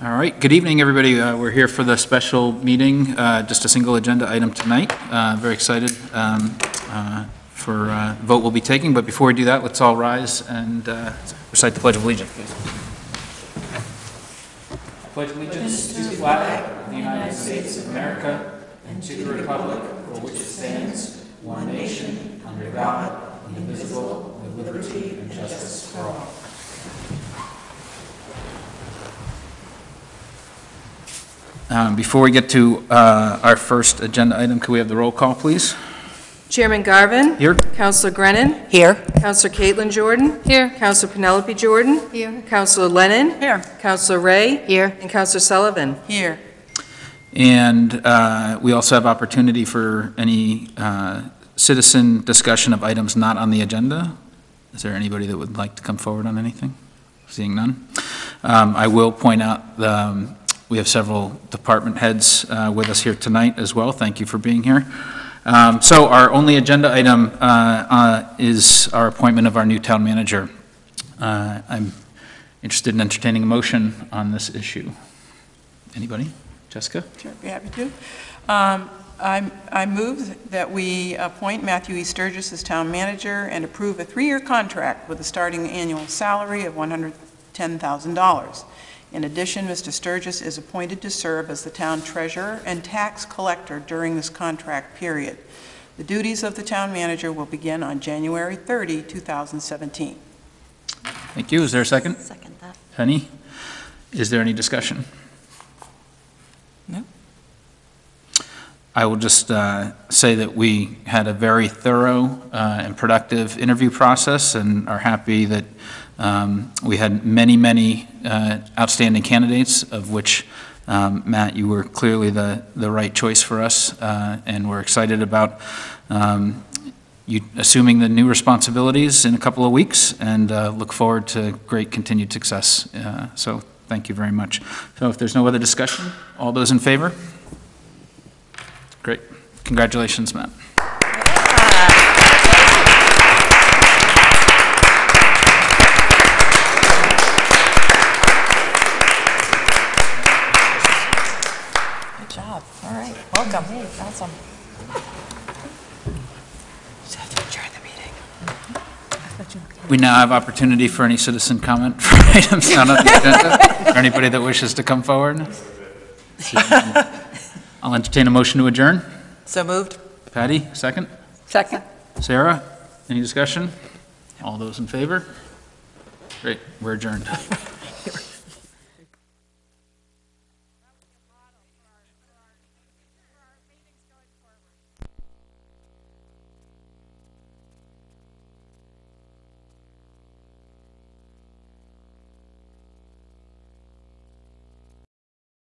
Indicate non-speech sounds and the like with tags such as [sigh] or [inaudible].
All right, good evening, everybody. Uh, We're here for the special meeting, uh, just a single agenda item tonight. Uh, Very excited um, uh, for uh, vote we'll be taking, but before we do that, let's all rise and uh, recite the Pledge of Allegiance, please. Pledge allegiance to the flag of the United States of America and to the republic for which it stands, one nation, under God, indivisible, with liberty and justice for all. Um, Before we get to uh, our first agenda item, could we have the roll call, please? Chairman Garvin. Here. Councilor Grennan. Here. Councilor Caitlin Jordan. Here. Councilor Penelope Jordan. Here. Councilor Lennon. Here. Councilor Ray. Here. And Councilor Sullivan. Here. And uh, we also have opportunity for any uh, citizen discussion of items not on the agenda. Is there anybody that would like to come forward on anything? Seeing none. Um, I will point out, um, we have several department heads uh, with us here tonight as well. Thank you for being here. Um, So our only agenda item uh, uh, is our appointment of our new town manager. Uh, I'm interested in entertaining a motion on this issue. Anybody? Jessica? Sure, be happy to. Um, I'm- I move that we appoint Matthew E. Sturgis as town manager and approve a three-year contract with a starting annual salary of $110,000. In addition, Mr. Sturgis is appointed to serve as the town treasurer and tax collector during this contract period. The duties of the town manager will begin on January 30, 2017. Thank you. Is there a second? Second that. Penny? Is there any discussion? I will just uh, say that we had a very thorough uh, and productive interview process and are happy that um, we had many, many uh, outstanding candidates, of which, um, Matt, you were clearly the, the right choice for us, uh, and we're excited about um, you assuming the new responsibilities in a couple of weeks, and uh, look forward to great continued success. Uh, So thank you very much. So if there's no other discussion, all those in favor? Great. Congratulations, Matt. Good job. All right. Welcome. Awesome. Just have to adjourn the meeting. We now have opportunity for any citizen comment for [laughs] items not on the agenda. Or anybody that wishes to come forward? [laughs] I'll entertain a motion to adjourn. So moved? Patty, second? Second. Sarah, any discussion? All those in favor? Great, we're adjourned. [laughs]